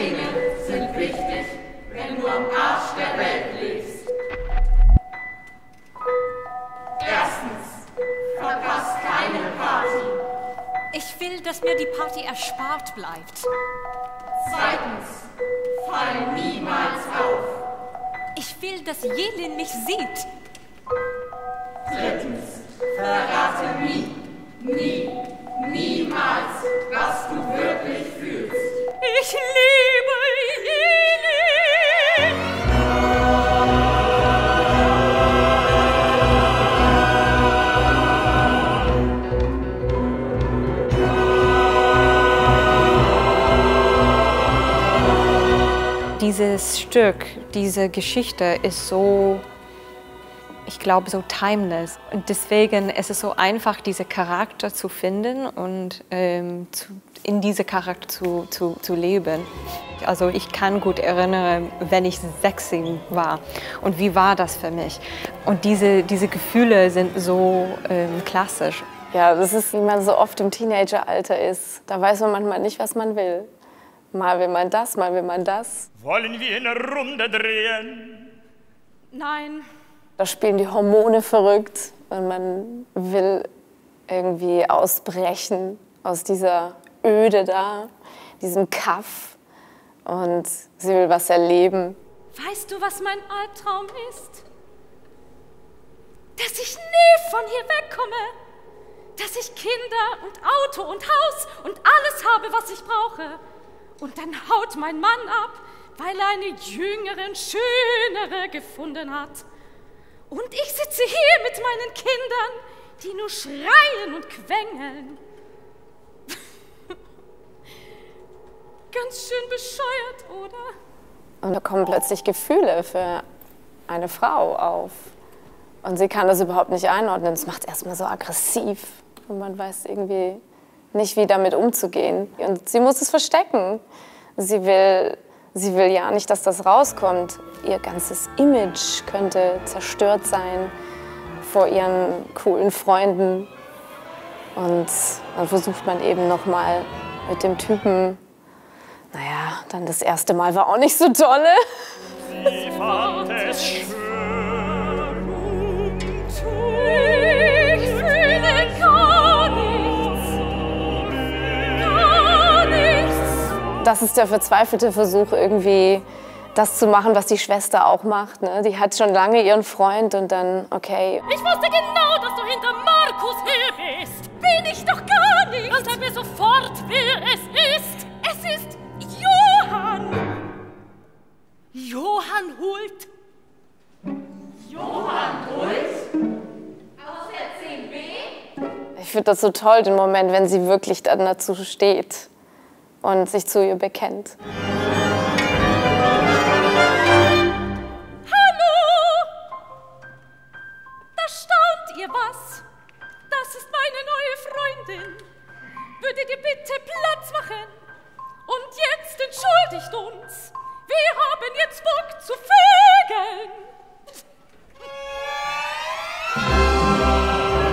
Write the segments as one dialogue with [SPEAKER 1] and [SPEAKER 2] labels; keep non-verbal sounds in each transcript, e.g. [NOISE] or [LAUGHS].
[SPEAKER 1] Dinge sind wichtig, wenn du am Arsch der Welt lebst. Erstens, verpasst keine Party.
[SPEAKER 2] Ich will, dass mir die Party erspart bleibt.
[SPEAKER 1] Zweitens, fall niemals auf.
[SPEAKER 2] Ich will, dass Jelin mich sieht.
[SPEAKER 1] Drittens, verrate nie,
[SPEAKER 2] Dieses Stück, diese Geschichte ist so, ich glaube, so timeless. Und deswegen ist es so einfach, diese Charakter zu finden und ähm, zu, in diese Charakter zu, zu, zu leben. Also ich kann gut erinnern, wenn ich 16 war und wie war das für mich. Und diese, diese Gefühle sind so ähm, klassisch.
[SPEAKER 3] Ja, das ist, wie man so oft im Teenageralter ist. Da weiß man manchmal nicht, was man will. Mal will man das, mal will man das.
[SPEAKER 4] Wollen wir eine Runde drehen?
[SPEAKER 2] Nein,
[SPEAKER 3] Da spielen die Hormone verrückt und man will irgendwie ausbrechen aus dieser Öde da, diesem Kaff. Und sie will was erleben.
[SPEAKER 2] weißt du, was mein Albtraum ist? Dass ich nie von hier wegkomme. Dass ich Kinder und Auto und Haus und alles habe, was ich brauche. Und dann haut mein Mann ab, weil er eine jüngere, schönere gefunden hat. Und ich sitze hier mit meinen Kindern, die nur schreien und quengeln. [LAUGHS] Ganz schön bescheuert, oder?
[SPEAKER 3] Und da kommen plötzlich Gefühle für eine Frau auf. Und sie kann das überhaupt nicht einordnen. Es macht erstmal so aggressiv. Und man weiß irgendwie nicht, wie damit umzugehen. Und sie muss es verstecken. Sie will, sie will ja nicht, dass das rauskommt. Ihr ganzes Image könnte zerstört sein vor ihren coolen Freunden. Und dann versucht man eben noch mal mit dem Typen. Naja, dann das erste Mal war auch nicht so tolle. Das ist der verzweifelte Versuch, irgendwie das zu machen, was die Schwester auch macht. Ne? Die hat schon lange ihren Freund und dann, okay,
[SPEAKER 2] Ich wusste genau, dass du hinter Markus her bist. Bin ich doch gar nicht. Und sag mir sofort, wer es ist. Es ist Johann. Johann Hult.
[SPEAKER 3] ich finde das so toll, den Moment, wenn sie wirklich dann dazu steht und sich zu ihr bekennt.
[SPEAKER 2] Hallo. Da staunt ihr was. Das ist meine neue Freundin. Würdet ihr bitte Platz machen? Und jetzt entschuldigt uns. Wir haben jetzt Bock zu vögeln.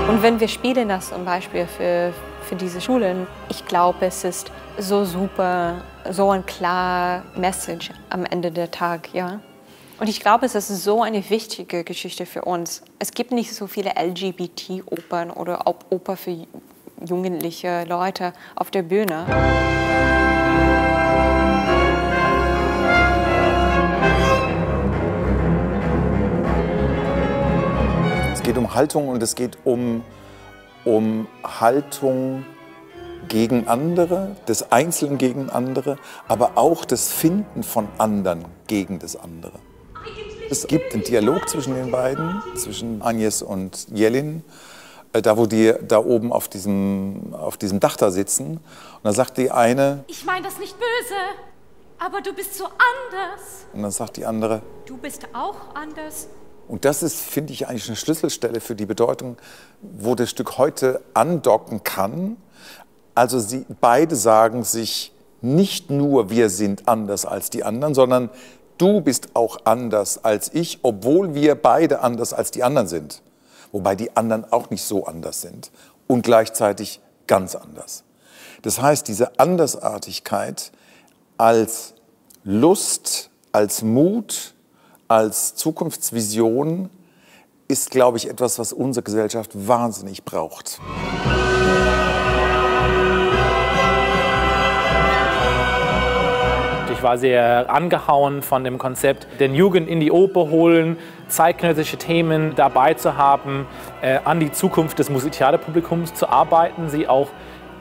[SPEAKER 2] Und wenn wir spielen das zum Beispiel für, für diese Schulen, ich glaube, es ist so super, so ein klar Message am Ende der Tag, ja. Und ich glaube, es ist so eine wichtige Geschichte für uns. Es gibt nicht so viele LGBT-Opern oder Op- Oper für jugendliche Leute auf der Bühne.
[SPEAKER 5] Es geht um Haltung und es geht um, um Haltung gegen andere, des Einzelnen gegen andere, aber auch das Finden von anderen gegen das andere. Es gibt einen Dialog zwischen den beiden, zwischen Agnes und Jelin, äh, da wo die da oben auf diesem, auf diesem Dach da sitzen. Und da sagt die eine,
[SPEAKER 2] Ich meine das nicht böse, aber du bist so anders.
[SPEAKER 5] und dann sagt die andere,
[SPEAKER 2] Du bist auch anders.
[SPEAKER 5] Und das ist, finde ich, eigentlich eine Schlüsselstelle für die Bedeutung, wo das Stück heute andocken kann. Also sie beide sagen sich nicht nur, wir sind anders als die anderen, sondern du bist auch anders als ich, obwohl wir beide anders als die anderen sind. Wobei die anderen auch nicht so anders sind und gleichzeitig ganz anders. Das heißt, diese Andersartigkeit als Lust, als Mut, als Zukunftsvision ist, glaube ich, etwas, was unsere Gesellschaft wahnsinnig braucht.
[SPEAKER 6] Ich war sehr angehauen von dem Konzept, den Jugend in die Oper holen, zeitgenössische Themen dabei zu haben, äh, an die Zukunft des Musiktheaterpublikums zu arbeiten, sie auch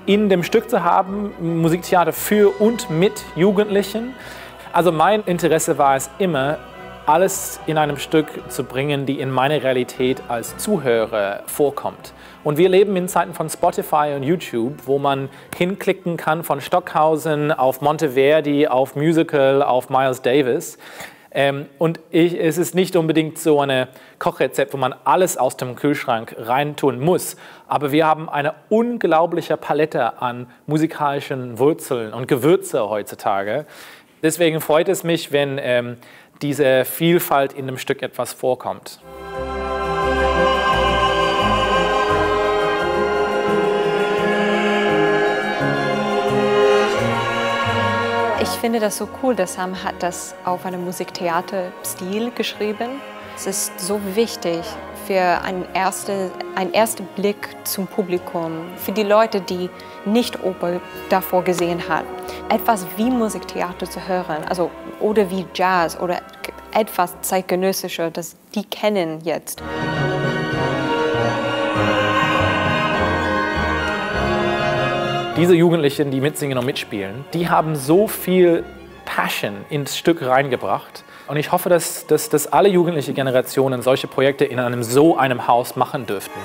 [SPEAKER 6] in dem Stück zu haben, Musiktheater für und mit Jugendlichen. Also mein Interesse war es immer, alles in einem Stück zu bringen, die in meiner Realität als Zuhörer vorkommt. Und wir leben in Zeiten von Spotify und YouTube, wo man hinklicken kann von Stockhausen auf Monteverdi, auf Musical, auf Miles Davis. Ähm, und ich, es ist nicht unbedingt so ein Kochrezept, wo man alles aus dem Kühlschrank reintun muss. Aber wir haben eine unglaubliche Palette an musikalischen Wurzeln und Gewürze heutzutage. Deswegen freut es mich, wenn ähm, diese Vielfalt in dem Stück etwas vorkommt.
[SPEAKER 2] Ich finde das so cool, dass Sam hat das auf einem Musiktheater-Stil geschrieben. Es ist so wichtig für einen ersten, einen ersten Blick zum Publikum, für die Leute, die nicht Oper davor gesehen haben, etwas wie Musiktheater zu hören, also oder wie Jazz oder etwas zeitgenössischer, das die kennen jetzt.
[SPEAKER 6] Diese Jugendlichen, die mitsingen und mitspielen, die haben so viel Passion ins Stück reingebracht. Und ich hoffe, dass, dass, dass alle jugendliche Generationen solche Projekte in einem so einem Haus machen dürften.